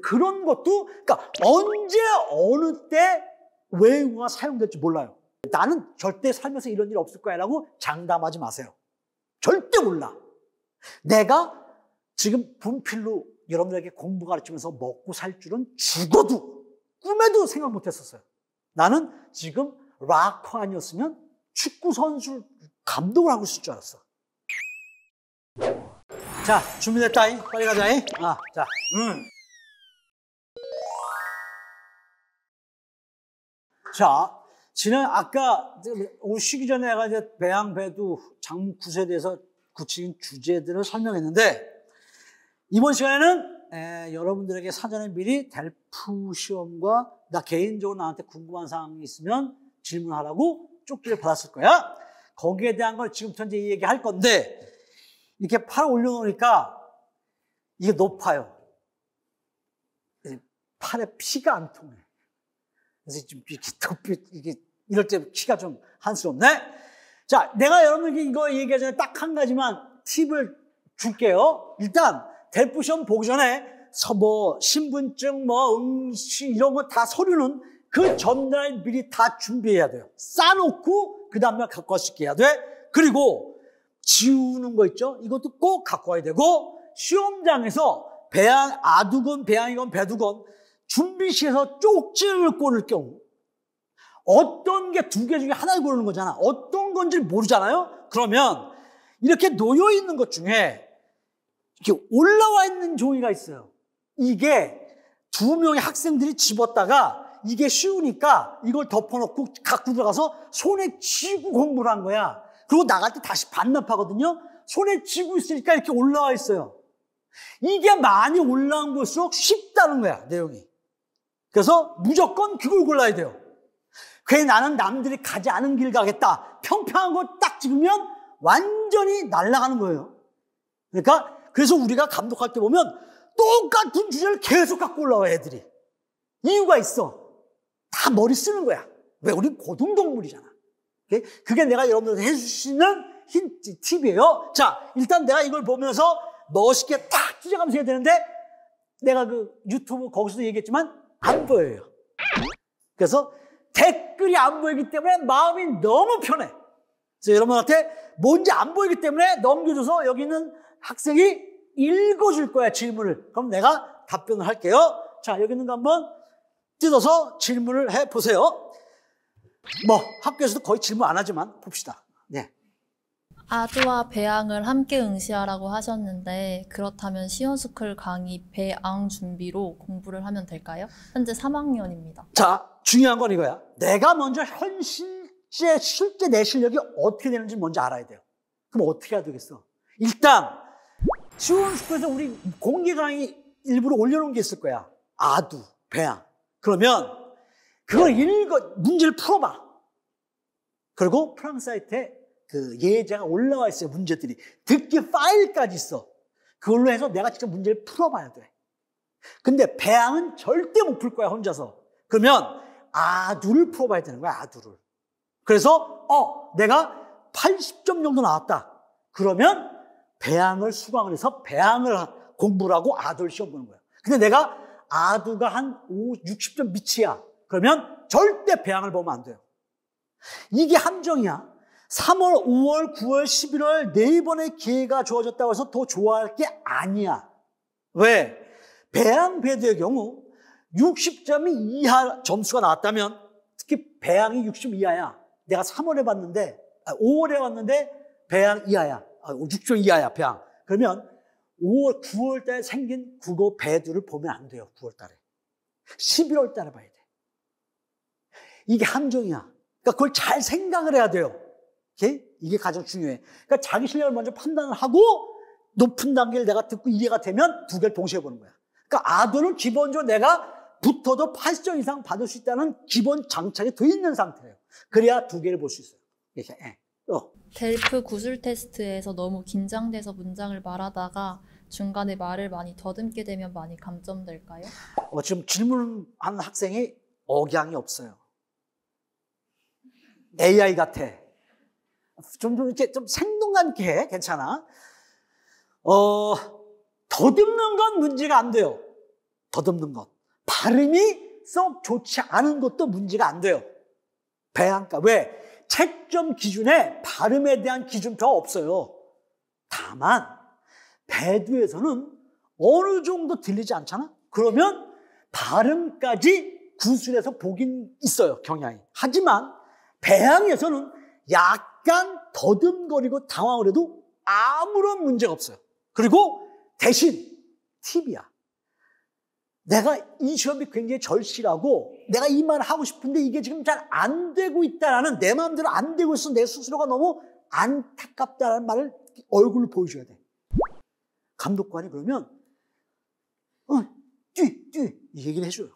그런 것도, 그러니까 언제, 어느 때 외국어가 사용될지 몰라요. 나는 절대 살면서 이런 일 없을 거야 라고 장담하지 마세요. 절대 몰라. 내가 지금 분필로 여러분들에게 공부 가르치면서 먹고 살 줄은 죽어도 꿈에도 생각 못 했었어요. 나는 지금 락커 아니었으면 축구 선수 감독을 하고 있을 줄 알았어. 자, 준비됐다잉. 빨리 가자잉. 아, 자, 음. 자, 지난 아까 오늘 쉬기 전에 내가 이제 배양 배두 장무 굿에 대해서 구체적인 주제들을 설명했는데 이번 시간에는 에, 여러분들에게 사전에 미리 델프 시험과 나 개인적으로 나한테 궁금한 사항이 있으면 질문하라고 쪽지를 받았을 거야. 거기에 대한 걸 지금부터 이제 얘기할 건데 이렇게 팔 올려놓으니까 이게 높아요. 팔에 피가 안 통해. 그래서 좀 이렇게 이게 이럴 때 키가 좀 한스럽네. 자, 내가 여러분에게 이거 얘기하기 전에 딱 한 가지만 팁을 줄게요. 일단 대프 시험 보기 전에 서뭐 신분증 뭐 응시 이런 거 다 서류는 그 전날 미리 다 준비해야 돼요. 싸놓고 그 다음날 갖고 게 해야 돼. 그리고 지우는 거 있죠? 이것도 꼭 갖고 와야 되고 시험장에서 배양 아두건 배양이건 배두건 준비실에서 쪽지를 고를 경우 어떤 게 두 개 중에 하나를 고르는 거잖아. 어떤 건지 모르잖아요. 그러면 이렇게 놓여 있는 것 중에 이렇게 올라와 있는 종이가 있어요. 이게 두 명의 학생들이 집었다가 이게 쉬우니까 이걸 덮어놓고 갖고 들어가서 손에 쥐고 공부를 한 거야. 그리고 나갈 때 다시 반납하거든요. 손에 쥐고 있으니까 이렇게 올라와 있어요. 이게 많이 올라온 걸수록 쉽다는 거야, 내용이. 그래서 무조건 그걸 골라야 돼요. 그래 나는 남들이 가지 않은 길 가겠다. 평평한 거 딱 찍으면 완전히 날아가는 거예요. 그러니까 그래서 우리가 감독할 때 보면 똑같은 주제를 계속 갖고 올라와 애들이. 이유가 있어. 다 머리 쓰는 거야. 왜? 우리 고등동물이잖아. 그게 내가 여러분들한테 해주시는 힌트, 팁이에요. 자, 일단 내가 이걸 보면서 멋있게 딱 주제가면서 해야 되는데 내가 그 유튜브 거기서도 얘기했지만 안 보여요. 그래서 댓글이 안 보이기 때문에 마음이 너무 편해. 그래서 여러분한테 뭔지 안 보이기 때문에 넘겨줘서 여기 있는 학생이 읽어줄 거야, 질문을. 그럼 내가 답변을 할게요. 자, 여기 있는 거 한번 뜯어서 질문을 해 보세요. 뭐, 학교에서도 거의 질문 안 하지만 봅시다. 네. 아두와 배양을 함께 응시하라고 하셨는데 그렇다면 시온스쿨 강의 배양 준비로 공부를 하면 될까요? 현재 3학년입니다. 자, 중요한 건 이거야. 내가 먼저 현실제 실제 내 실력이 어떻게 되는지 먼저 알아야 돼요. 그럼 어떻게 해야 되겠어? 일단 시온스쿨에서 우리 공개 강의 일부러 올려놓은 게 있을 거야. 아두, 배양. 그러면 그걸 읽어 문제를 풀어봐. 그리고 프랑스 사이트에 그 예제가 올라와 있어요. 문제들이 듣기 파일까지 있어. 그걸로 해서 내가 직접 문제를 풀어봐야 돼. 근데 배양은 절대 못 풀 거야 혼자서. 그러면 아두를 풀어봐야 되는 거야 아두를. 그래서 어 내가 80점 정도 나왔다. 그러면 배양을 수강을 해서 배양을 공부를 하고 아두를 시험 보는 거야. 근데 내가 아두가 한 5, 60점 밑이야. 그러면 절대 배양을 보면 안 돼요. 이게 함정이야. 3월, 5월, 9월, 11월 네 번의 기회가 주어졌다고 해서 더 좋아할 게 아니야. 왜? 배양 배드의 경우 60점이 이하 점수가 나왔다면 특히 배양이 60 이하야. 내가 3월에 봤는데 5월에 아, 왔는데 배양 이하야. 6점 아, 이하야 배양. 그러면 5월, 9월 달에 생긴 국어 배두를 보면 안 돼요. 9월 달에. 11월 달에 봐야 돼. 이게 함정이야. 그러니까 그걸 잘 생각을 해야 돼요. 오케이? 이게 가장 중요해. 그러니까 자기 실력을 먼저 판단을 하고 높은 단계를 내가 듣고 이해가 되면 두 개를 동시에 보는 거야. 그러니까 아도는 기본적으로 내가 붙어도 80점 이상 받을 수 있다는 기본 장착이 돼 있는 상태예요. 그래야 두 개를 볼 수 있어요. 이렇게. 예. 어. 델프 구술 테스트에서 너무 긴장돼서 문장을 말하다가 중간에 말을 많이 더듬게 되면 많이 감점될까요? 어, 지금 질문한 학생이 억양이 없어요. AI 같아. 좀, 좀 이렇게 좀 생동감 있게 해. 괜찮아. 어, 더듬는 건 문제가 안 돼요. 더듬는 것. 발음이 썩 좋지 않은 것도 문제가 안 돼요. 배양가. 왜? 채점 기준에 발음에 대한 기준표가 없어요. 다만, 배두에서는 어느 정도 들리지 않잖아? 그러면 발음까지 구술해서 보긴 있어요, 경향이. 하지만, 배양에서는 약 간 더듬거리고 당황을 해도 아무런 문제가 없어요. 그리고 대신 팁이야. 내가 이 시험이 굉장히 절실하고 내가 이 말을 하고 싶은데 이게 지금 잘 안 되고 있다라는 내 마음대로 안 되고 있어 내 스스로가 너무 안타깝다라는 말을 얼굴로 보여줘야 돼. 감독관이 그러면 어, 뛰, 뛰, 이 얘기를 해줘요.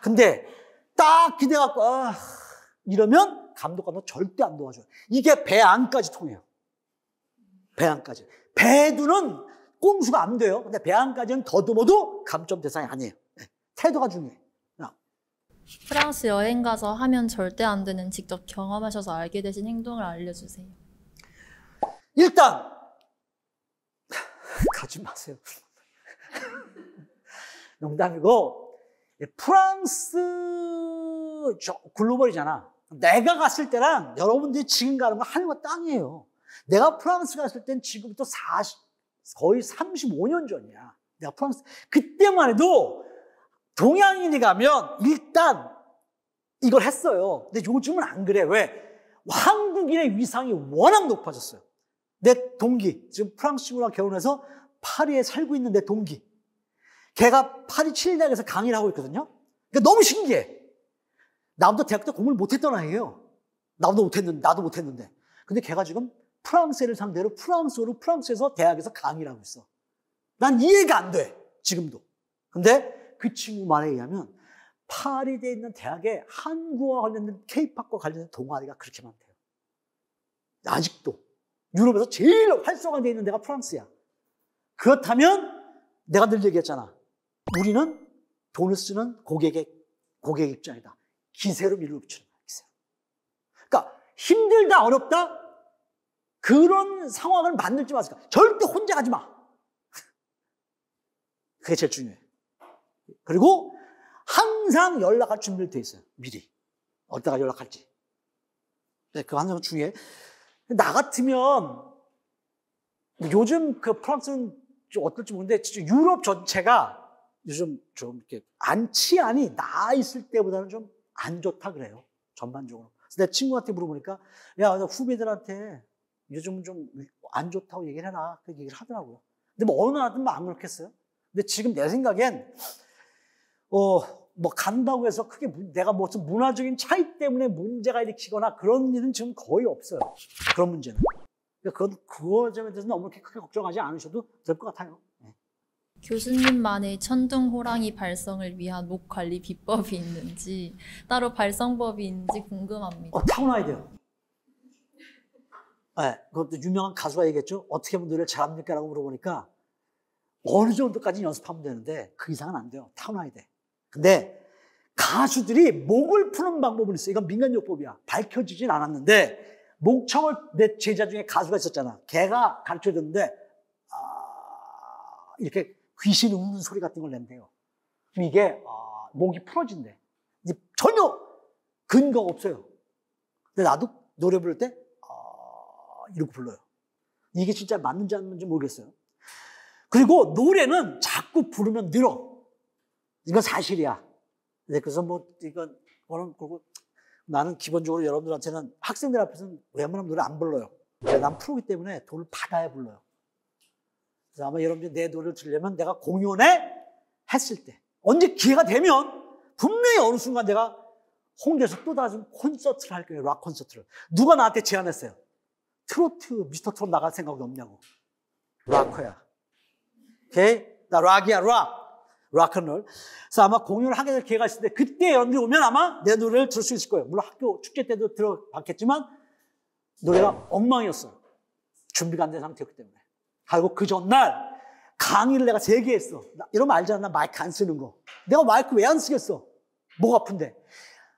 근데 딱 기대갖고 아, 이러면 감독관도 절대 안 도와줘요. 이게 배 안까지 통해요. 배 안까지. 배두는 꼼수가 안 돼요. 근데 배 안까지는 더듬어도 감점 대상이 아니에요. 네. 태도가 중요해. 프랑스 여행 가서 하면 절대 안 되는 직접 경험하셔서 알게 되신 행동을 알려주세요. 일단 가지 마세요. 농담이고 프랑스 글로벌이잖아. 내가 갔을 때랑 여러분들이 지금 가는 거 하늘과 땅이에요. 내가 프랑스 갔을 땐 지금부터 40, 거의 35년 전이야. 내가 프랑스, 그때만 해도 동양인이 가면 일단 이걸 했어요. 근데 요즘은 안 그래. 왜? 한국인의 위상이 워낙 높아졌어요. 내 동기, 지금 프랑스 친구랑 결혼해서 파리에 살고 있는 내 동기. 걔가 파리 칠대학에서 강의를 하고 있거든요. 그러니까 너무 신기해. 나보다 대학 때 공부를 못했던 아이예요. 나보다 못했는데, 나도 못했는데. 근데 걔가 지금 프랑스를 상대로 프랑스어로 프랑스에서 대학에서 강의를 하고 있어. 난 이해가 안 돼. 지금도. 근데 그 친구 말에 의하면 파리대에 있는 대학에 한국어와 관련된 케이팝과 관련된 동아리가 그렇게 많대요. 아직도. 유럽에서 제일 활성화되어 있는 데가 프랑스야. 그렇다면 내가 늘 얘기했잖아. 우리는 돈을 쓰는 고객의, 고객 입장이다. 기세로 밀로 붙이는 거야, 기세로. 그러니까 힘들다, 어렵다? 그런 상황을 만들지 마세요. 절대 혼자 가지 마. 그게 제일 중요해. 그리고 항상 연락할 준비를 돼 있어요. 미리. 어디다가 연락할지. 네, 그거 항상 중요해. 나 같으면 요즘 그 프랑스는 좀 어떨지 모르는데 진짜 유럽 전체가 요즘 좀 이렇게 안치안이 나 있을 때보다는 좀 안 좋다 그래요. 전반적으로. 내 친구한테 물어보니까 야, 후배들한테 요즘은 좀안 좋다고 얘기를 해라. 그 얘기를 하더라고요. 근데 뭐 어느 나라든 뭐안 그렇겠어요? 근데 지금 내 생각엔, 어, 뭐 간다고 해서 크게 내가 무슨 문화적인 차이 때문에 문제가 일으키거나 그런 일은 지금 거의 없어요. 그런 문제는. 그건, 그거 점에 대해서 너무 크게 걱정하지 않으셔도 될 것 같아요. 네. 교수님만의 천둥 호랑이 발성을 위한 목 관리 비법이 있는지 따로 발성법이 있는지 궁금합니다. 어, 타고나야 돼요. 네, 그것도 유명한 가수가 얘기했죠. 어떻게 하면 노래를 잘합니까? 라고 물어보니까 어느 정도까지 연습하면 되는데 그 이상은 안 돼요. 타고나야 돼. 근데 가수들이 목을 푸는 방법은 있어요. 이건 민간요법이야. 밝혀지진 않았는데 목청을 내 제자 중에 가수가 있었잖아. 걔가 가르쳐줬는데 아, 이렇게 귀신 웃는 소리 같은 걸 낸대요. 이게 아, 목이 풀어진대. 전혀 근거가 없어요. 근데 나도 노래 부를 때 이렇게 불러요. 이게 진짜 맞는지 안 맞는지 모르겠어요. 그리고 노래는 자꾸 부르면 늘어. 이건 사실이야. 네, 그래서 뭐, 이건, 저는, 그리고 나는 기본적으로 여러분들한테는 학생들 앞에서는 웬만하면 노래 안 불러요. 난 프로기 때문에 돈을 받아야 불러요. 그래서 아마 여러분들이 내 노래를 들으려면 내가 공연에 했을 때, 언제 기회가 되면 분명히 어느 순간 내가 홍대에서 또 다른 콘서트를 할 거예요. 락 콘서트를. 누가 나한테 제안했어요. 트로트, 미스터 트롯 나갈 생각이 없냐고. 락커야. 오케이? 나 락이야, 락. 락앤롤. 그래서 아마 공연을 하게 될 기회가 있을 때 그때 여러분들이 오면 아마 내 노래를 들을 수 있을 거예요. 물론 학교 축제 때도 들어봤겠지만 노래가 엉망이었어요. 준비가 안 된 상태였기 때문에. 그리고 그 전날 강의를 내가 세개 했어. 이러면 알잖아. 나 마이크 안 쓰는 거. 내가 마이크 왜 안 쓰겠어? 목 아픈데.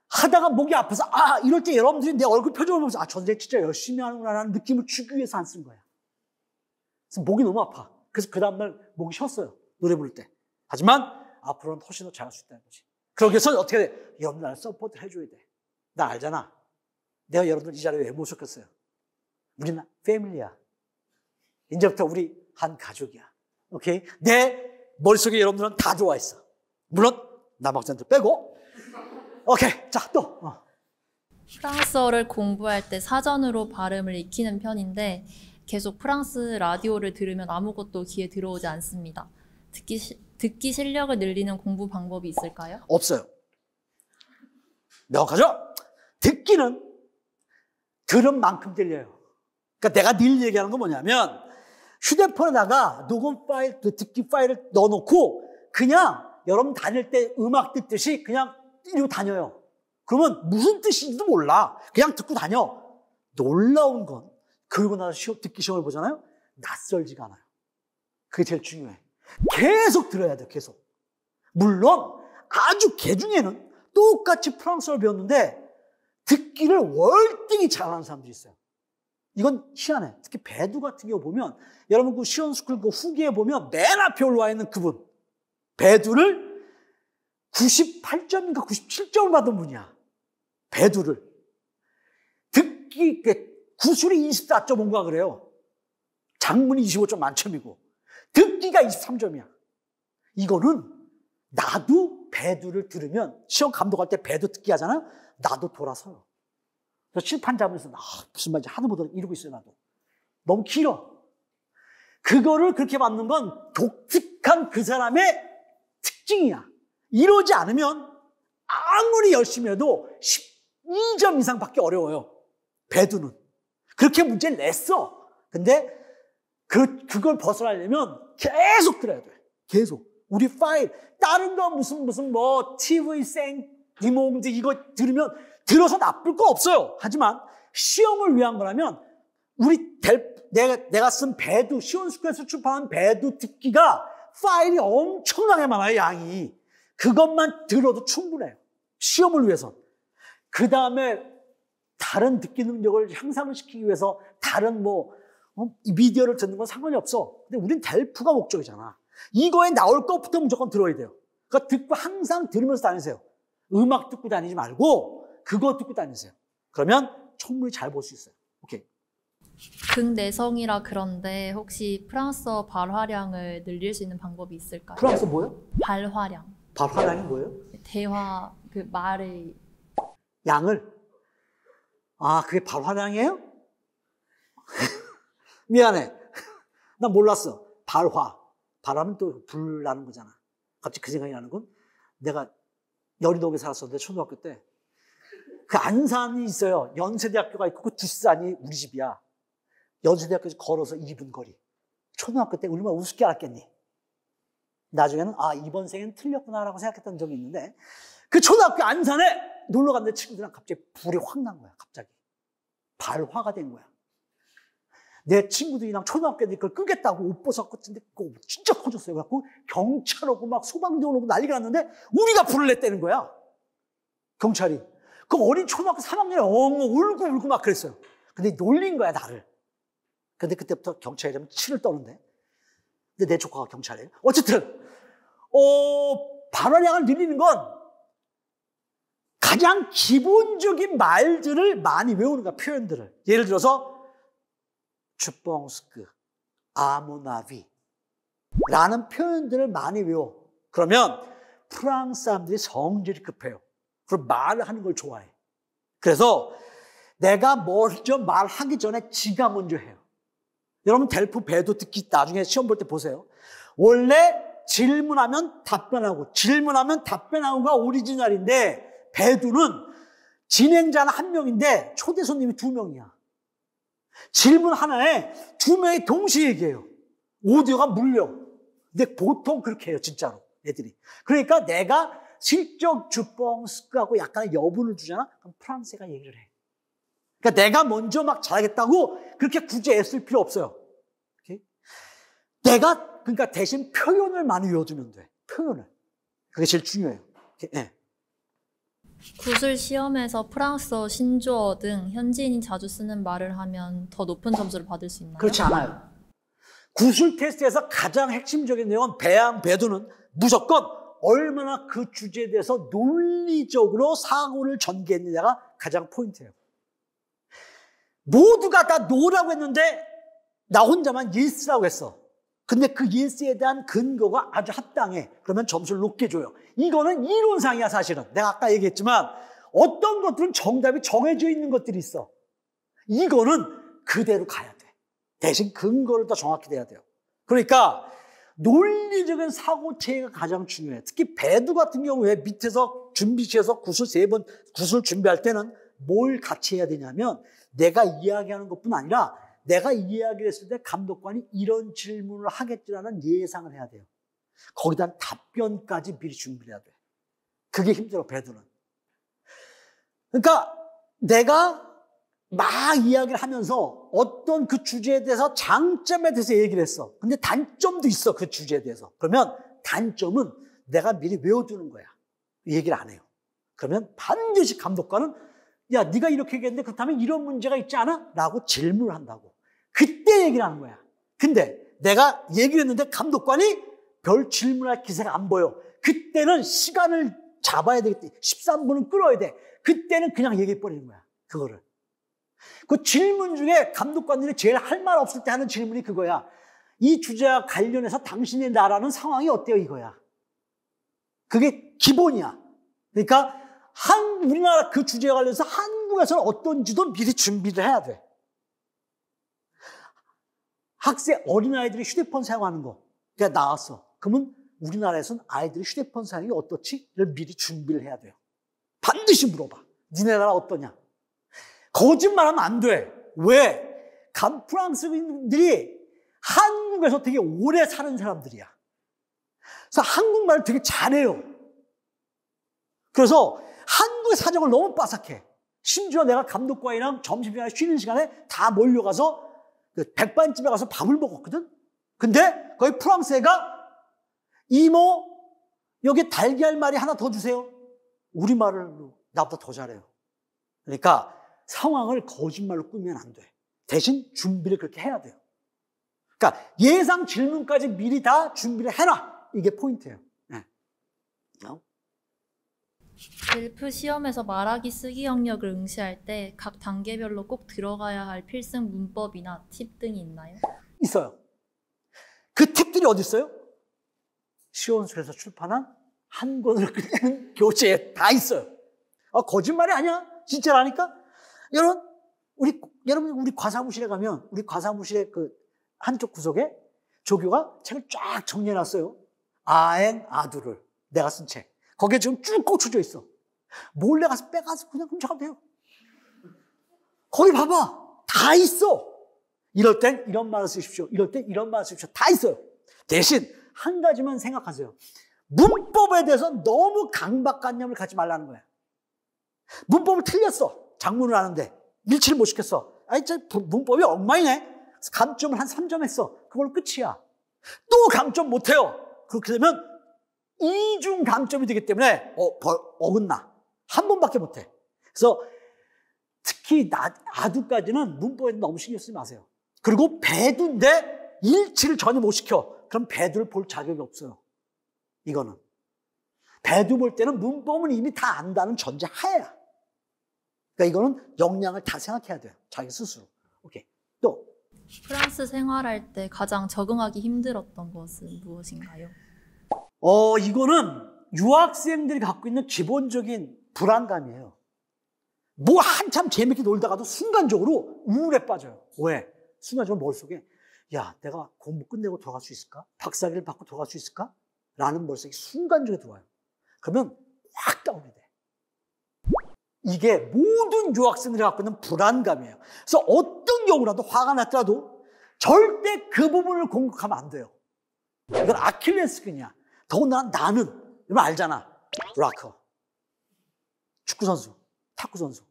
하다가 목이 아파서 아 이럴 때 여러분들이 내 얼굴 표정을 보면서 아 정쌤 진짜 열심히 하는구나 라는 느낌을 주기 위해서 안 쓴 거야. 그래서 목이 너무 아파. 그래서 그 다음날 목이 쉬었어요. 노래 부를 때. 하지만 앞으로는 훨씬 더 잘할 수 있다는 거지. 그러기 위해서 어떻게 돼? 여러분 나를 support 해줘야 돼. 나 알잖아. 내가 여러분들 이 자리에 왜 모셨겠어요? 우리는 family야. 이제부터 우리 한 가족이야. 오케이? 내 머릿속에 여러분들은 다 들어와 있어. 물론 남학생들 빼고. 오케이. 자, 또. 어. 프랑스어를 공부할 때 사전으로 발음을 익히는 편인데 계속 프랑스 라디오를 들으면 아무것도 귀에 들어오지 않습니다. 듣기, 시, 듣기 실력을 늘리는 공부 방법이 있을까요? 없어요. 명확하죠? 듣기는 들은 만큼 들려요. 그러니까 내가 늘 얘기하는 건 뭐냐면 휴대폰에다가 녹음 파일, 그 듣기 파일을 넣어놓고 그냥 여러분 다닐 때 음악 듣듯이 그냥 이러고 다녀요. 그러면 무슨 뜻인지도 몰라. 그냥 듣고 다녀. 놀라운 건 그러고 나서 시험, 듣기 시험을 보잖아요. 낯설지가 않아요. 그게 제일 중요해. 계속 들어야 돼, 계속. 물론 아주 개중에는 똑같이 프랑스어를 배웠는데 듣기를 월등히 잘하는 사람들이 있어요. 이건 희한해. 특히 배두 같은 경우 보면 여러분 그 시원스쿨 그 후기에 보면 맨 앞에 올라와 있는 그분 배두를 98점인가 97점을 받은 분이야. 배두를. 듣기 구술이 24.5인가 그래요. 장문이 25점 만점이고 듣기가 23점이야. 이거는 나도 배두를 들으면 시험 감독할 때 배두 듣기 하잖아요. 나도 돌아서요. 칠판 잡으면서 아, 무슨 말인지 하도 못 이러고 있어요 나도. 너무 길어. 그거를 그렇게 받는 건 독특한 그 사람의 특징이야. 이러지 않으면 아무리 열심히 해도 12점 이상밖에 어려워요. 배두는. 그렇게 문제를 냈어. 근데 그, 그걸 벗어나려면 계속 들어야 돼. 계속. 우리 파일, 다른 거 무슨, 무슨 뭐, TV 생, 디몽드 이거 들으면 들어서 나쁠 거 없어요. 하지만 시험을 위한 거라면 우리 델, 내가, 내가 쓴 배두, 시온스쿨에서 출판한 배두 듣기가 파일이 엄청나게 많아요, 양이. 그것만 들어도 충분해요. 시험을 위해서. 그 다음에 다른 듣기 능력을 향상을 시키기 위해서 다른 뭐, 어? 미디어를 듣는 건 상관이 없어. 근데 우린 델프가 목적이잖아. 이거에 나올 것부터 무조건 들어야 돼요. 그러니까 듣고 항상 들으면서 다니세요. 음악 듣고 다니지 말고 그거 듣고 다니세요. 그러면 충분히 잘 볼 수 있어요. 오케이. 극내성이라 그런데 혹시 프랑스어 발화량을 늘릴 수 있는 방법이 있을까요? 프랑스 뭐요? 발화량. 발화량이 뭐예요? 대화 그 말의 양을 아 그게 발화량이에요? 미안해. 나 몰랐어. 발화. 발하면 또불 나는 거잖아. 갑자기 그 생각이 나는 건 내가 여리동에 살았었는데 초등학교 때 그 안산이 있어요. 연세대학교가 있고 그 뒷산이 우리 집이야. 연세대학교에서 걸어서 2분 거리. 초등학교 때 얼마나 우습게 알았겠니? 나중에는 아 이번 생엔 틀렸구나라고 생각했던 적이 있는데 그 초등학교 안산에 놀러 갔는데 친구들이랑 갑자기 불이 확 난 거야. 갑자기 발화가 된 거야. 내 친구들이랑 초등학교 때 그걸 끄겠다고 옷 벗었거든데 그거 진짜 커졌어요. 그래갖고 경찰 오고 막 소방대원 오고 난리가 났는데 우리가 불을 냈다는 거야. 경찰이. 그 어린 초등학교 3학년에 엉엉 울고 울고 막 그랬어요. 근데 놀린 거야, 나를. 근데 그때부터 경찰이라면 치를 떠는데. 근데 내 조카가 경찰이에요. 어쨌든, 어, 발언량을 늘리는 건 가장 기본적인 말들을 많이 외우는 거야, 표현들을. 예를 들어서, 주뻥스크, 아모나비 라는 표현들을 많이 외워. 그러면 프랑스 사람들이 성질이 급해요. 그럼 말을 하는 걸 좋아해. 그래서 내가 먼저 말하기 전에 지가 먼저 해요. 여러분 델프 배도 듣기 나중에 시험 볼 때 보세요. 원래 질문하면 답변하고 질문하면 답변하고가 오리지널인데 배두는 진행자는 한 명인데 초대 손님이 두 명이야. 질문 하나에 두 명이 동시에 얘기해요. 오디오가 물려. 근데 보통 그렇게 해요, 진짜로. 애들이. 그러니까 내가 실적 주뻥스크하고 약간의 여분을 주잖아? 그럼 프랑스가 얘기를 해. 그러니까 내가 먼저 막 잘하겠다고 그렇게 굳이 애쓸 필요 없어요. 오케이? 내가 그러니까 대신 표현을 많이 외워두면 돼. 표현을. 그게 제일 중요해요. 네. 구술 시험에서 프랑스어, 신조어 등 현지인이 자주 쓰는 말을 하면 더 높은 점수를 받을 수 있나요? 그렇지 않아요. 구술 테스트에서 가장 핵심적인 내용은 배양, 배두는 무조건 얼마나 그 주제에 대해서 논리적으로 사고를 전개했느냐가 가장 포인트예요. 모두가 다 노라고 했는데 나 혼자만 예스라고 했어. 근데 그 예스에 대한 근거가 아주 합당해. 그러면 점수를 높게 줘요. 이거는 이론상이야, 사실은. 내가 아까 얘기했지만 어떤 것들은 정답이 정해져 있는 것들이 있어. 이거는 그대로 가야 돼. 대신 근거를 더 정확히 돼야 돼요. 그러니까 논리적인 사고체계가 가장 중요해. 특히 배두 같은 경우에 밑에서 준비시에서 구슬 세 번, 구슬 준비할 때는 뭘 같이 해야 되냐면 내가 이야기하는 것뿐 아니라 내가 이야기를 했을 때 감독관이 이런 질문을 하겠지라는 예상을 해야 돼요. 거기다 답변까지 미리 준비해야 돼. 그게 힘들어, 배두는. 그러니까 내가 막 이야기를 하면서 어떤 그 주제에 대해서 장점에 대해서 얘기를 했어. 근데 단점도 있어, 그 주제에 대해서. 그러면 단점은 내가 미리 외워두는 거야. 얘기를 안 해요. 그러면 반드시 감독관은 야, 네가 이렇게 얘기했는데 그렇다면 이런 문제가 있지 않아? 라고 질문을 한다고. 그때 얘기를 하는 거야. 근데 내가 얘기를 했는데 감독관이 별 질문할 기세가 안 보여. 그때는 시간을 잡아야 되겠다. 13분은 끌어야 돼. 그때는 그냥 얘기해 버리는 거야. 그거를. 그 질문 중에 감독관들이 제일 할 말 없을 때 하는 질문이 그거야. 이 주제와 관련해서 당신의 나라는 상황이 어때요? 이거야. 그게 기본이야. 그러니까 한 우리나라 그 주제와 관련해서 한국에서는 어떤지도 미리 준비를 해야 돼. 학생 어린아이들이 휴대폰 사용하는 거. 그게 나왔어. 그러면 우리나라에서는 아이들이 휴대폰 사용이 어떻지?를 미리 준비를 해야 돼요. 반드시 물어봐. 니네 나라 어떠냐? 거짓말하면 안 돼. 왜? 감 프랑스인들이 한국에서 되게 오래 사는 사람들이야. 그래서 한국말을 되게 잘해요. 그래서 한국의 사정을 너무 빠삭해. 심지어 내가 감독관이랑 점심시간에 쉬는 시간에 다 몰려가서 그 백반집에 가서 밥을 먹었거든? 근데 거기 프랑스 애가 이모, 여기 달걀 말이 하나 더 주세요. 우리말을 나보다 더 잘해요. 그러니까 상황을 거짓말로 꾸미면 안 돼. 대신 준비를 그렇게 해야 돼요. 그러니까 예상 질문까지 미리 다 준비를 해놔. 이게 포인트예요. 네. 델프 시험에서 말하기 쓰기 영역을 응시할 때 각 단계별로 꼭 들어가야 할 필승 문법이나 팁 등이 있나요? 있어요. 그 팁들이 어디 있어요? 시원술에서 출판한 한 권을 끝내는 교재에 다 있어요. 아, 거짓말이 아니야. 진짜라니까? 여러분, 우리, 여러분, 우리 과사무실에 가면, 우리 과사무실의 그 한쪽 구석에 조교가 책을 쫙 정리해놨어요. 아행, 아두를. 내가 쓴 책. 거기에 지금 쭉 꽂혀져 있어. 몰래 가서 빼가서 그냥 훔쳐가면 돼요. 거기 봐봐. 다 있어. 이럴 땐 이런 말을 쓰십시오. 이럴 땐 이런 말을 쓰십시오. 다 있어요. 대신 한 가지만 생각하세요. 문법에 대해서 너무 강박관념을 갖지 말라는 거야. 문법을 틀렸어. 장문을 하는데 일치를 못 시켰어. 아니, 저 문법이 엉망이네. 감점을 한 3점 했어. 그걸로 끝이야. 또 감점 못 해요. 그렇게 되면 이중 감점이 되기 때문에 어, 벌, 어긋나. 한 번밖에 못 해. 그래서 특히 나, 아두까지는 문법에 너무 신경 쓰지 마세요. 그리고 배두인데 일치를 전혀 못 시켜. 그럼 배두를 볼 자격이 없어요. 이거는. 배두 볼 때는 문법은 이미 다 안다는 전제 하에야. 그러니까 이거는 역량을 다 생각해야 돼요. 자기 스스로. 오케이. 또. 프랑스 생활할 때 가장 적응하기 힘들었던 것은 무엇인가요? 어, 이거는 유학생들이 갖고 있는 기본적인 불안감이에요. 뭐 한참 재밌게 놀다가도 순간적으로 우울에 빠져요. 왜? 순간적으로 머릿속에 야, 내가 공부 끝내고 돌아갈 수 있을까? 박사기를 받고 돌아갈 수 있을까? 라는 머릿속이 순간적으로 들어와요. 그러면 확 다운이 돼. 이게 모든 유학생들이 갖고 있는 불안감이에요. 그래서 어떤 경우라도 화가 났더라도 절대 그 부분을 공격하면 안 돼요. 이건 아킬레스건이야. 더군다나 나는, 여러분 알잖아. 락커. 축구 선수, 탁구 선수.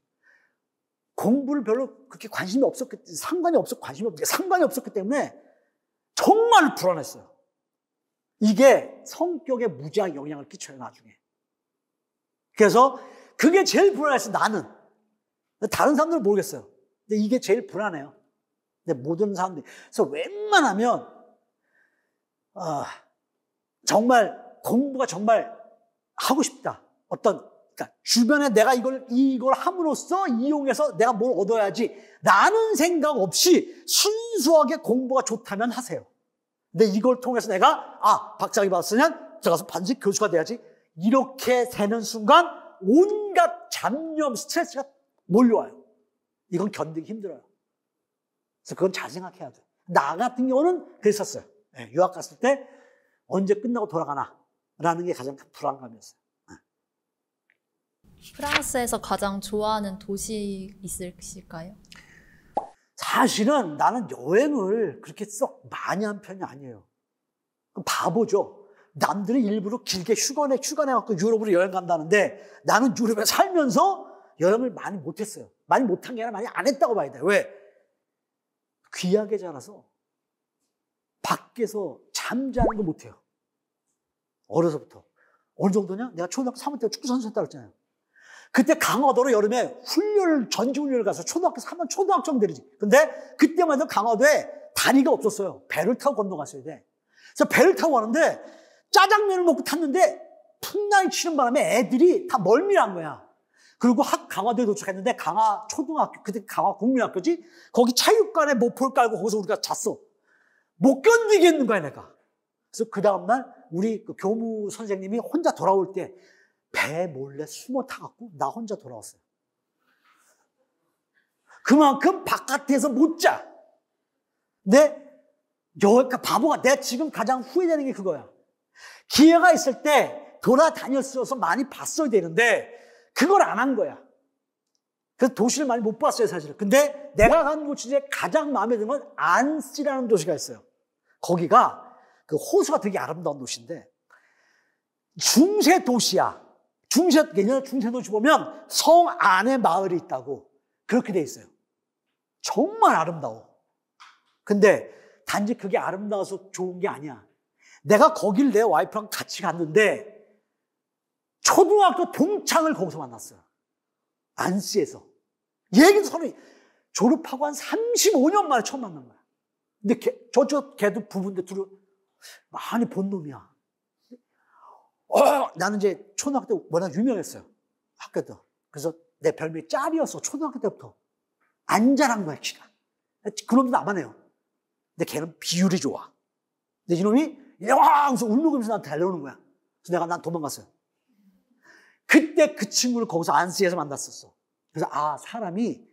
공부를 별로 그렇게 관심이 없었기, 상관이 없었, 관심이 없, 상관이 없었기 때문에 정말 불안했어요. 이게 성격에 무지한 영향을 끼쳐요, 나중에. 그래서 그게 제일 불안했어, 나는. 다른 사람들은 모르겠어요. 근데 이게 제일 불안해요. 근데 모든 사람들이. 그래서 웬만하면, 어, 정말 공부가 정말 하고 싶다. 어떤 그러니까 주변에 내가 이걸 이걸 함으로써 이용해서 내가 뭘 얻어야지 라는 생각 없이 순수하게 공부가 좋다면 하세요. 근데 이걸 통해서 내가 아 박사학위 받았으면 들어가서 반드시 교수가 돼야지 이렇게 되는 순간 온 갖 잡념 스트레스가 몰려와요. 이건 견디기 힘들어요. 그래서 그건 잘 생각해야 돼. 나 같은 경우는 그랬었어요. 네, 유학 갔을 때 언제 끝나고 돌아가나 라는 게 가장 큰 불안감이었어요. 프랑스에서 가장 좋아하는 도시 있으실까요? 사실은 나는 여행을 그렇게 썩 많이 한 편이 아니에요. 바보죠. 남들은 일부러 길게 휴가 내, 휴가 내갖고 유럽으로 여행 간다는데 나는 유럽에 살면서 여행을 많이 못했어요. 많이 못한 게 아니라 많이 안 했다고 봐야 돼. 왜? 귀하게 자라서 밖에서 잠자는 거 못해요. 어려서부터. 어느 정도냐? 내가 초등학교 3학년 때 축구 선수 했다고 했잖아요. 그때 강화도로 여름에 훈련, 전지훈련을 가서 초등학교 3년 초등학생들이지. 근데 그때만 해도 강화도에 다리가 없었어요. 배를 타고 건너갔어야 돼. 그래서 배를 타고 가는데 짜장면을 먹고 탔는데 풍랑이 치는 바람에 애들이 다 멀미난 거야. 그리고 학 강화도에 도착했는데 강화 초등학교, 그때 강화 국민학교지? 거기 차육관에 모포를 깔고 거기서 우리가 잤어. 못 견디겠는 거야, 내가. 그래서 그 다음 날 우리 그 교무 선생님이 혼자 돌아올 때 배 몰래 숨어 타갖고 나 혼자 돌아왔어요. 그만큼 바깥에서 못 자. 근데 여기까 바보가 내가 지금 가장 후회되는 게 그거야. 기회가 있을 때 돌아다녔어서 많이 봤어야 되는데 그걸 안 한 거야. 그래서 도시를 많이 못 봤어요, 사실은. 근데 내가 간 곳 중에 가장 마음에 드는 건 안시라는 도시가 있어요. 거기가 그 호수가 되게 아름다운 도시인데 중세 도시야. 중세, 예전에 중세 도시 보면 성 안에 마을이 있다고 그렇게 돼 있어요. 정말 아름다워. 근데 단지 그게 아름다워서 좋은 게 아니야. 내가 거길 내 와이프랑 같이 갔는데 초등학교 동창을 거기서 만났어요. 안시에서. 얘기도 서로 졸업하고 한 35년 만에 처음 만난 거야. 근데 걔, 저쪽 걔도 부부인데 둘이 많이 본 놈이야. 어, 나는 이제 초등학교 때 워낙 유명했어요. 학교도. 그래서 내 별명이 짤이었어. 초등학교 때부터. 안 자란 거야, 키가. 그놈도 해요. 근데 걔는 비율이 좋아. 근데 이놈이 영왕서 울먹이면서 나한테 달려오는 거야. 그래서 내가 난 도망갔어요. 그때 그 친구를 거기서 안스에서 만났었어. 그래서 아, 사람이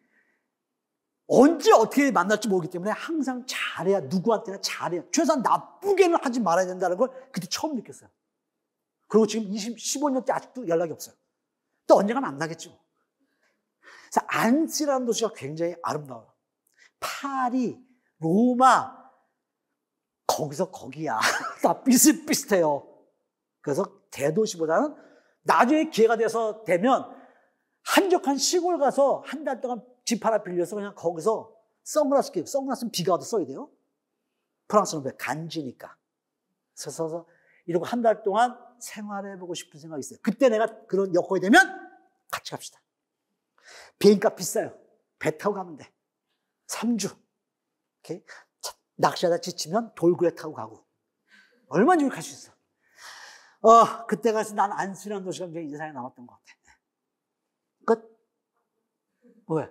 언제 어떻게 만날지 모르기 때문에 항상 잘해야 누구한테나 잘해야 최소한 나쁘게는 하지 말아야 된다는 걸 그때 처음 느꼈어요. 그리고 지금 20, 15년째 아직도 연락이 없어요. 또 언젠가 만나겠죠. 그래서 안시라는 도시가 굉장히 아름다워요. 파리, 로마, 거기서 거기야. 다 비슷비슷해요. 그래서 대도시보다는 나중에 기회가 돼서 되면 한적한 시골 가서 한 달 동안 집 하나 빌려서 그냥 거기서 선글라스 끼고 선글라스는 비가 와도 써야 돼요. 프랑스는 왜 간지니까. 그래서 이러고 한 달 동안 생활해보고 싶은 생각이 있어요. 그때 내가 그런 여건이 되면 같이 갑시다. 비행값 비싸요. 배 타고 가면 돼. 3주. 오케이? 낚시하다 지치면 돌고래 타고 가고. 얼마나 유익할 수 있어. 어, 그때 가서 난 안쓰러운 도시가 굉장히 인상이 남았던 것 같아. 끝? 왜?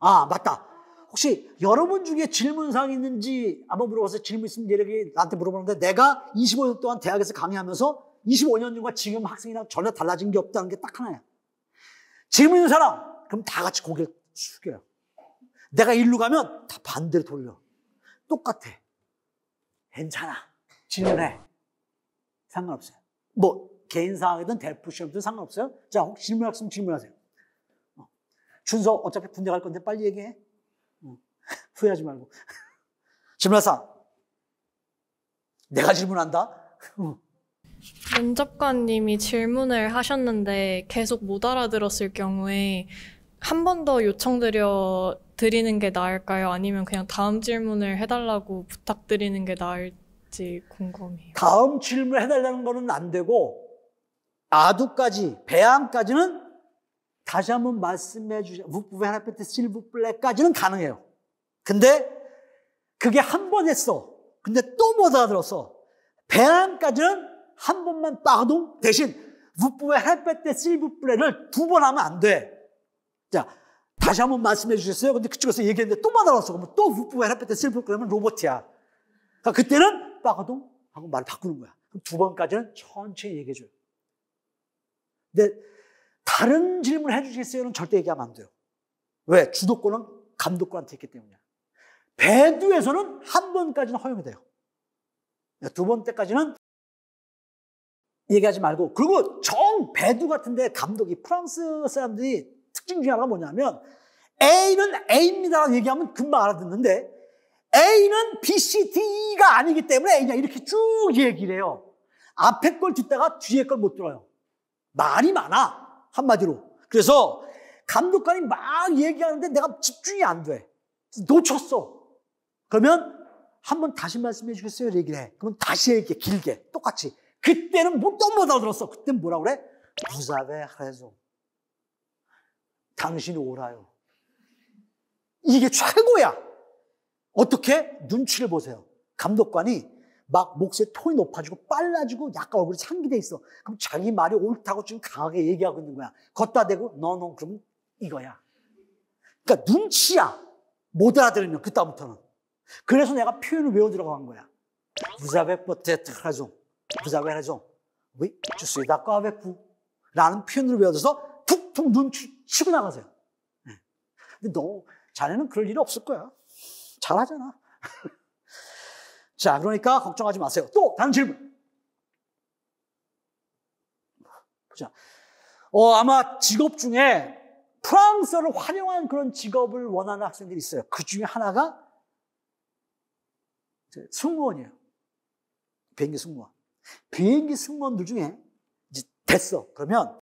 아, 맞다. 혹시 여러분 중에 질문사항 있는지 한번 물어봐서 질문 있으면 이렇게 나한테 물어보는데 내가 25년 동안 대학에서 강의하면서 25년 전과 지금 학생이랑 전혀 달라진 게 없다는 게 딱 하나야. 질문 있는 사람, 그럼 다 같이 고개를 숙여요. 내가 일로 가면 다 반대로 돌려. 똑같아. 괜찮아. 질문해. 상관없어요. 뭐, 개인 사항이든 대표 시험이든 상관없어요. 자, 혹시 질문할 수 있으면 질문하세요. 어. 준서 어차피 군대 갈 건데 빨리 얘기해. 어. 후회하지 말고. 질문하사. 내가 질문한다? 어. 면접관님이 질문을 하셨는데 계속 못 알아들었을 경우에 한 번 더 요청드려 드리는 게 나을까요? 아니면 그냥 다음 질문을 해달라고 부탁드리는 게 나을지 궁금해요. 다음 질문 해달라는 거는 안 되고 아두까지 배양까지는 다시 한번 말씀해 주세요. 부부베나페트 실브플레까지는 가능해요. 근데 그게 한 번 했어. 근데 또 못 알아들었어. 배양까지는 한 번만 빠가동 대신 북부의 헬베테 실브프레를 두번 하면 안 돼. 자, 다시 한번 말씀해 주셨어요. 근데 그쪽에서 얘기했는데 또 말아왔어. 그러면 또 북부의 헬베테 실브프레면 로봇이야. 그러니까 그때는 빠가동 하고 말을 바꾸는 거야. 그럼 두 번까지는 천천히 얘기해 줘요. 근데 다른 질문 을 해주시겠어요는 절대 얘기하면 안 돼요. 왜? 주도권은 감독권한테 있기 때문이야. 배두에서는 한 번까지는 허용이 돼요. 두 번째까지는 얘기하지 말고 그리고 정 배두 같은데 감독이 프랑스 사람들이 특징 중에 하나가 뭐냐면 A는 A입니다 얘기하면 금방 알아듣는데 A는 B, C, D가 아니기 때문에 A냐 이렇게 쭉 얘기를 해요. 앞에 걸 듣다가 뒤에 걸 못 들어요. 말이 많아 한마디로. 그래서 감독관이 막 얘기하는데 내가 집중이 안 돼. 놓쳤어. 그러면 한번 다시 말씀해 주겠어요? 얘기를 해. 그럼 다시 얘기해. 길게. 똑같이. 그때는 뭐또못 알아들었어. 그땐 뭐라 그래? 부사베 하래소. 당신이 오라요. 이게 최고야. 어떻게? 눈치를 보세요. 감독관이 막 목소리 톤이 높아지고 빨라지고 약간 얼굴이 상기돼 있어. 그럼 자기 말이 옳다고 지금 강하게 얘기하고 있는 거야. 걷다 대고 너너 그러면 이거야. 그러니까 눈치야. 못 알아들으면 그다음부터는. 그래서 내가 표현을 외워 들어간 거야. 부자베 뽀테트 하종. 부자베 하종. 위 주스이다 까베쿠. 라는 표현을 외워서 툭툭 눈 치고 나가세요. 네. 근데 너 자네는 그럴 일이 없을 거야. 잘하잖아. 자, 그러니까 걱정하지 마세요. 또 다른 질문. 보자. 어, 아마 직업 중에 프랑스어를 활용한 그런 직업을 원하는 학생들이 있어요. 그 중에 하나가 승무원이에요. 비행기 승무원. 비행기 승무원들 중에 이제 됐어. 그러면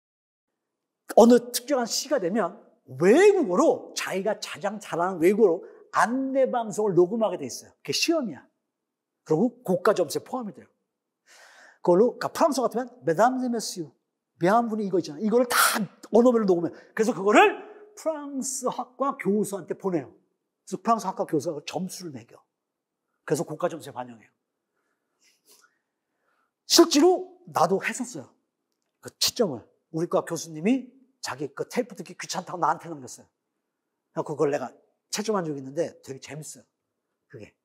어느 특정한 시가 되면 외국어로 자기가 가장 잘하는 외국어로 안내 방송을 녹음하게 돼 있어요. 그게 시험이야. 그리고 고가 점수에 포함이 돼요. 그걸로 그러니까 프랑스 같으면 메담 메시우 미안 분이 이거 있잖아. 이거를 다 언어별로 녹음해. 그래서 그거를 프랑스 학과 교수한테 보내요. 그래서 프랑스 학과 교수가 점수를 매겨. 그래서 고가 점수에 반영해요. 실제로 나도 했었어요. 그 채점을. 우리 과 교수님이 자기 그 테이프 듣기 귀찮다고 나한테 넘겼어요. 그걸 내가 채점한 적이 있는데 되게 재밌어요. 그게.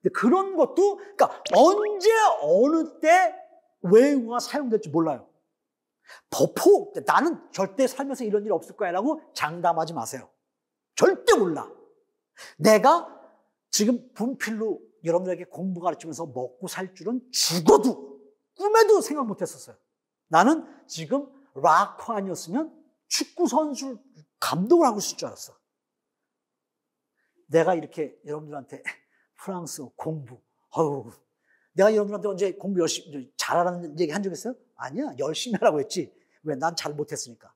근데 그런 것도, 그러니까 언제, 어느 때 외국어가 사용될지 몰라요. 버포, 나는 절대 살면서 이런 일 없을 거야 라고 장담하지 마세요. 절대 몰라. 내가 지금 분필로 여러분들에게 공부 가르치면서 먹고 살 줄은 죽어도 꿈에도 생각 못 했었어요. 나는 지금 락커 아니었으면 축구 선수 감독을 하고 있을 줄 알았어. 내가 이렇게 여러분들한테 프랑스어 공부, 어우, 내가 여러분들한테 언제 공부 열심히 잘하라는 얘기 한 적 있어요? 아니야. 열심히 하라고 했지. 왜? 난 잘 못했으니까.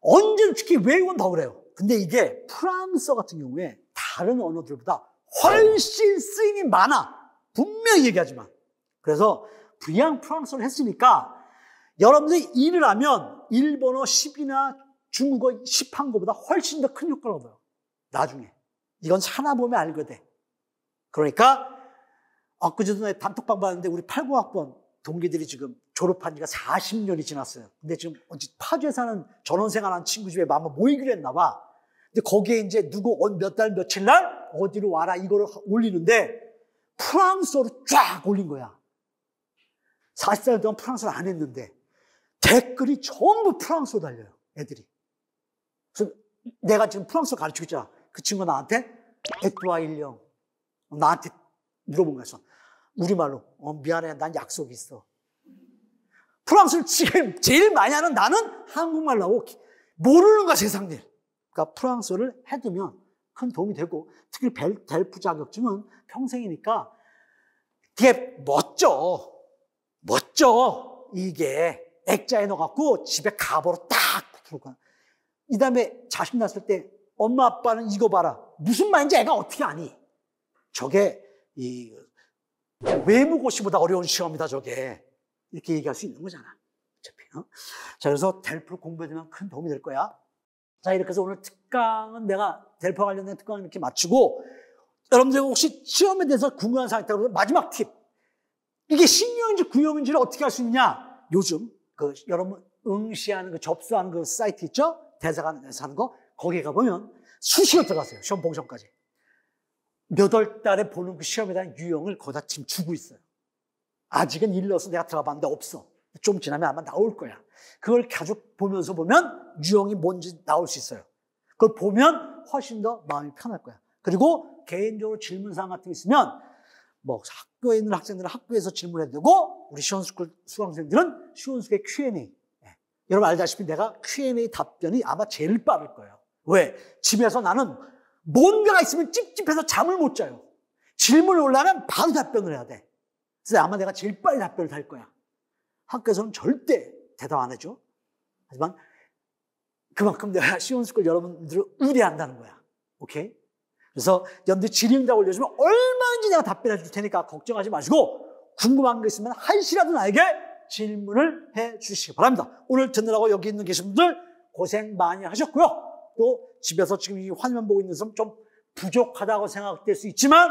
언제든 특히 외국은 더 그래요. 근데 이게 프랑스어 같은 경우에 다른 언어들보다 훨씬 쓰임이 많아. 분명히 얘기하지만. 그래서 부양 프랑스어를 했으니까 여러분들이 일을 하면 일본어 10이나 중국어 10한 것보다 훨씬 더 큰 효과를 얻어요. 나중에. 이건 사나 보면 알거든. 그러니까 엊그제도 단톡방 봤는데 우리 89학번 동기들이 지금 졸업한 지가 40년이 지났어요. 근데 지금 파주에 사는 전원생활하는 친구 집에 아마 모이기로 했나 봐. 근데 거기에 이제 누구 몇 달 며칠 날 어디로 와라 이거를 올리는데 프랑스어로 쫙 올린 거야. 40살 동안 프랑스어를 안 했는데 댓글이 전부 프랑스어 달려요. 애들이. 그래서 내가 지금 프랑스어 가르치고 있잖아. 그 친구가 나한테 에뚜아 일령 나한테 물어본 거였어. 우리말로 어, 미안해 난 약속 있어. 프랑스를 지금 제일 많이 하는 나는 한국말로 하고 모르는 거야 세상 일. 그러니까 프랑스어를 해두면 큰 도움이 되고 특히 델프 자격증은 평생이니까 되게 멋져. 멋져. 이게 액자에 넣어갖고 집에 가보로 딱 거야. 이 다음에 자식 낳았을 때 엄마 아빠는 이거 봐라. 무슨 말인지 애가 어떻게 아니? 저게 이 외무고시보다 어려운 시험이다 저게 이렇게 얘기할 수 있는 거잖아. 어차피. 어? 자 그래서 델프를 공부해두면 큰 도움이 될 거야. 자 이렇게 해서 오늘 특강은 내가 델프 관련된 특강 이렇게 마치고 여러분들 혹시 시험에 대해서 궁금한 사항이 있다면 마지막 팁. 이게 신유형인지 구형인지를 어떻게 할 수 있냐? 요즘 그 여러분 응시하는 그 접수하는 그 사이트 있죠? 대사관에서 하는 거 거기에 가보면 수시로 들어가세요. 시험 봉시험까지. 몇 월 달에 보는 그 시험에 대한 유형을 거기다 지금 주고 있어요. 아직은 일러서 내가 들어가 봤는데 없어. 좀 지나면 아마 나올 거야. 그걸 가족 보면서 보면 유형이 뭔지 나올 수 있어요. 그걸 보면 훨씬 더 마음이 편할 거야. 그리고 개인적으로 질문사항 같은 게 있으면 뭐 학교에 있는 학생들은 학교에서 질문해도 되고 우리 시원스쿨 수강생들은 시원스쿨의 Q&A. 예. 여러분 알다시피 내가 Q&A 답변이 아마 제일 빠를 거예요. 왜? 집에서 나는 뭔가가 있으면 찝찝해서 잠을 못 자요. 질문을 올라면 바로 답변을 해야 돼. 그래서 아마 내가 제일 빨리 답변을 할 거야. 학교에서는 절대 대답 안 해줘. 하지만 그만큼 내가 시원스쿨 여러분들을 의뢰한다는 거야. 오케이? 그래서 연대 질의응답 올려주면 얼마든지 내가 답변해 줄 테니까 걱정하지 마시고 궁금한 거 있으면 한시라도 나에게 질문을 해 주시기 바랍니다. 오늘 듣느라고 여기 있는 계신 분들 고생 많이 하셨고요. 또 집에서 지금 이 화면 보고 있는 좀 부족하다고 생각될 수 있지만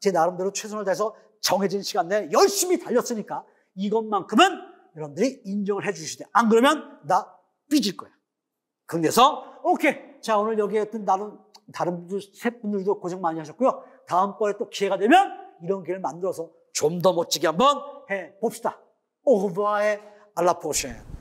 제 나름대로 최선을 다해서 정해진 시간 내에 열심히 달렸으니까 이것만큼은 여러분들이 인정을 해 주시되 안 그러면 나 삐질 거야. 그래서 오케이 자 오늘 여기 했던 다른 다른 분들 세 분들도 고생 많이 하셨고요. 다음번에 또 기회가 되면 이런 기회를 만들어서 좀 더 멋지게 한번 해 봅시다. 오브바의 알라포션.